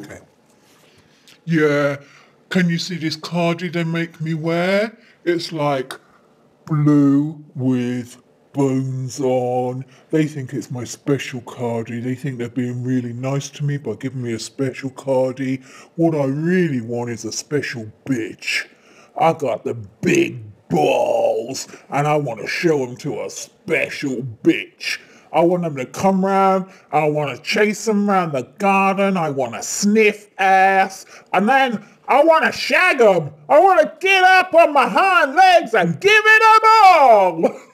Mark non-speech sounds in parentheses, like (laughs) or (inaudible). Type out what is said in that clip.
Okay. Yeah, can you see this cardie they make me wear? It's like blue with bones on. They think it's my special cardie. They think they're being really nice to me by giving me a special cardie. What I really want is a special bitch. I got the big balls and I want to show them to a special bitch. I want them to come round. I want to chase them around the garden. I want to sniff ass. And then I want to shag them. I want to get up on my hind legs and give it a ball. (laughs)